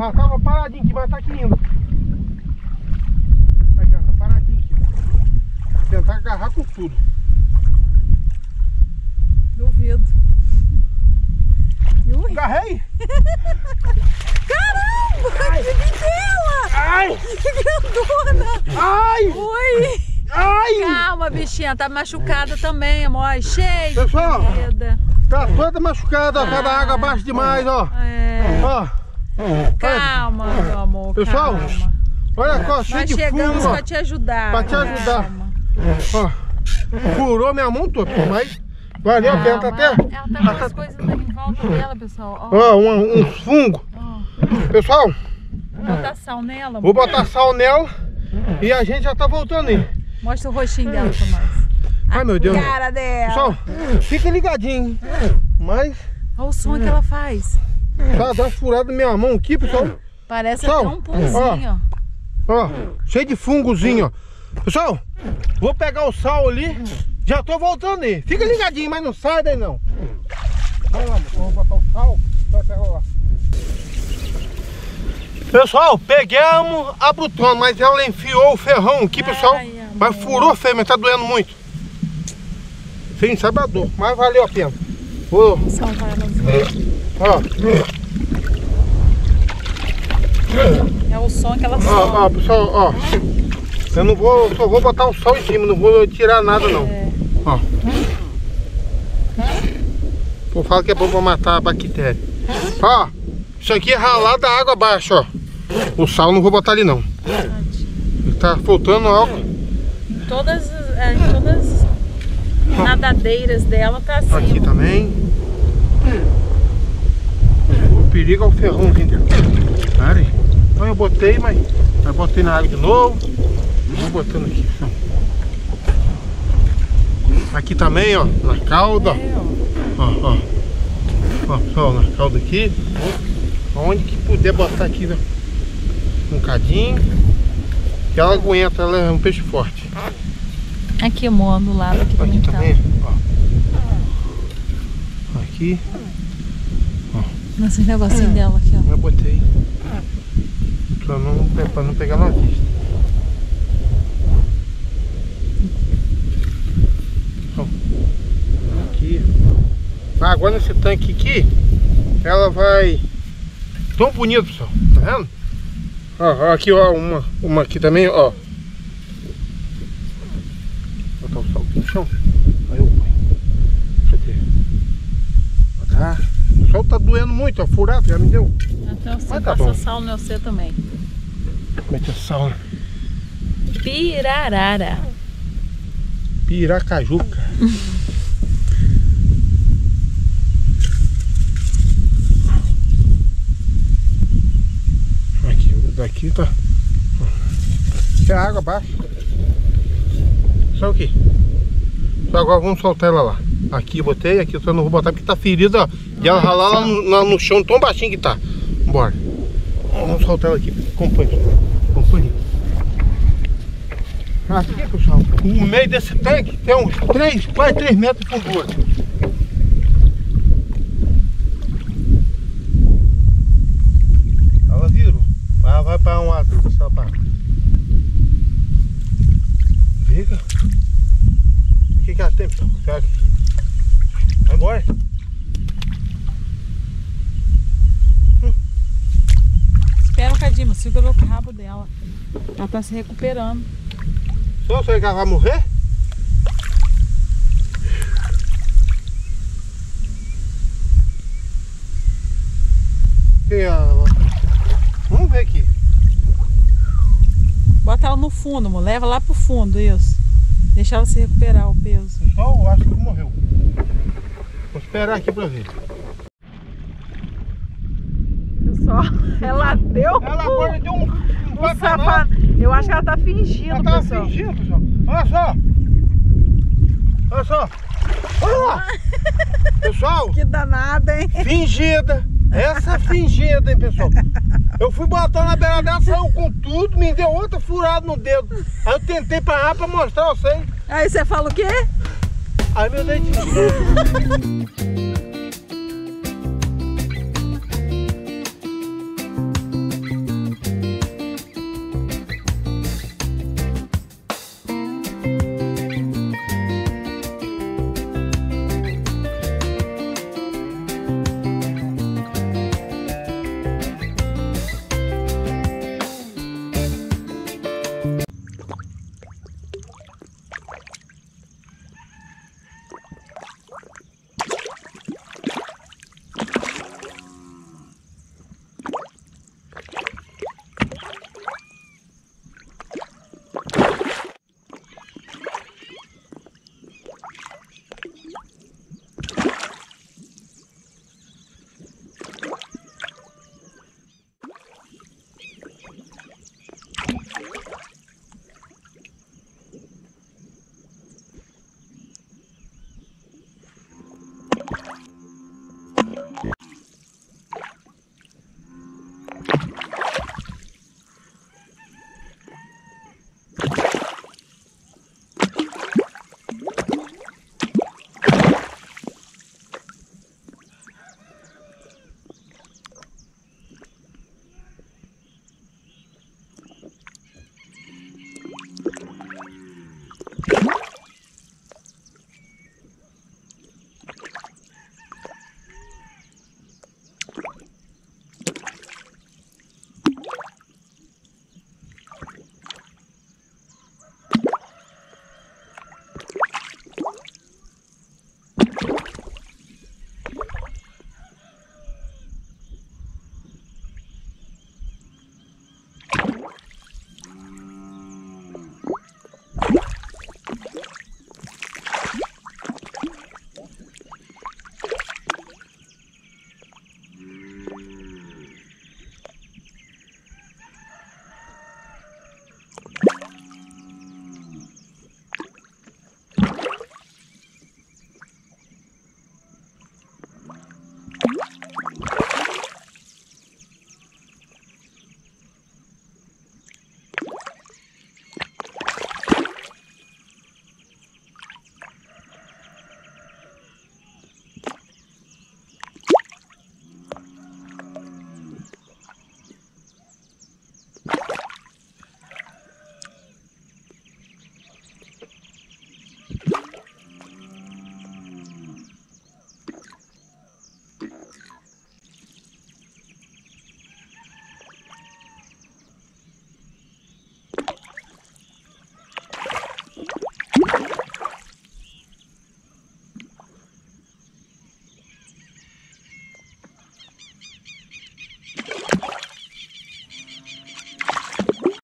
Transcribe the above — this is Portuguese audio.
Ela tava paradinha aqui, mas tá aqui indo. Aqui, ó, tá paradinha aqui. Vou tentar agarrar com tudo. Duvido. Ui, Agarrei! caramba! Que videla! Ai! Que grandona! Ai! Ui! Ai! Calma, bichinha, tá machucada também, amor. Cheio de Pessoal. Tá toda machucada, ó. Cada água abaixo demais, ó. É. Ó. Calma, meu amor. Pessoal, calma. Olha Nós de chegamos fungo, ó. pra te ajudar. Pra te ajudar. Calma. Ó. Furou minha mão toda, mas valeu a pena, tá até. Ela tá com as coisas em volta dela, pessoal. Ó, Ó, um, um fungo. ó. Pessoal, Vou botar sal nela. vou botar sal nela e a gente já tá voltando aí. Mostra o rostinho dela nós. Ai, meu Deus. Cara dela. Pessoal, fica ligadinho? Mas Olha o som que ela faz. Tá dando furada na minha mão aqui, pessoal. Parece Sal. até um pãozinho, ó. Ó, cheio de fungozinho, ó. Pessoal, vou pegar o sal ali. Já tô voltando aí. Fica ligadinho, mas não sai daí não. Amor, vou botar o sal. Pessoal, pegamos a brutona, mas ela enfiou o ferrão aqui, pessoal. Ai, mas furou feio, mas tá doendo muito. Sem sabe a dor, mas valeu a pena. Vou, Salvar É o som que ela ó, solta. ó, pessoal, ó. Eu não vou, só vou botar o sal em cima, não vou tirar nada não. É. Ó. Pô, fala que é bom pra matar a bactéria. Ó, isso aqui é ralar da água abaixo, ó. O sal não vou botar ali não. Tá faltando álcool. Em todas, as- é, em todas as nadadeiras dela tá assim. Aqui ó. também. Perigo é o ferrão aqui dentro. Pera aí. Então eu botei, mas eu botei na água de novo. Vou botando aqui. Aqui também, ó, na cauda. É, ó. Ó, ó. Na cauda aqui. Onde que puder botar aqui, né? Um cadinho. Que ela aguenta, ela é um peixe forte. Aqui, amor, do lado aqui também Aqui tá. também, ó. Aqui, Nesses negocinhos dela aqui, ó. eu botei. Pra não, pra não pegar na vista. Ó. Aqui. Ah, agora nesse tanque aqui, ela vai. Tão bonito, pessoal. Tá vendo? Ó, ó, aqui, ó, uma, uma aqui também, ó. Vou botar o sal aqui no chão. Aí eu ponho. Cadê? Tá. O sol tá doendo muito, ó. Furado, já me deu. Então você Mas tá passa bom. sal no você também. Mete a sal. Pirarara. Piracajuca. Aqui, daqui tá. É água abaixo. Só o quê? Só agora vamos soltar ela lá. Aqui eu botei, aqui eu só não vou botar porque tá ferida, ó. De ela ralar lá no, lá no chão tão baixinho que tá. Bora. Vamos soltar ela aqui. Acompanhe. Acompanhe. Aqui, pessoal, no meio desse tanque tem uns 3, quase 3 metros de fundura. Ela virou. Ela vai para um lado, ela parar. Liga. O que, que ela tem, pessoal? Vai embora. Segura o rabo dela. Ela tá se recuperando. Só você que ela vai morrer? Que ela... Vamos ver aqui. Bota ela no fundo, amor. Leva lá pro fundo, isso. Deixa ela se recuperar o peso. Pessoal, eu acho que morreu. Vou esperar aqui pra ver. Pessoal, ela deu Ela agora deu um, um um safado. Eu acho que ela tá fingindo, Ela pessoal. fingindo, pessoal. Olha só. Olha só. Olha lá. Pessoal, Que danada, hein? fingida. Essa fingida, hein, pessoal. Eu fui botar na beira dela, saiu com tudo, me deu outra furada no dedo. Aí eu tentei parar pra mostrar a vocês. Aí você fala o quê? Aí meu dedinho.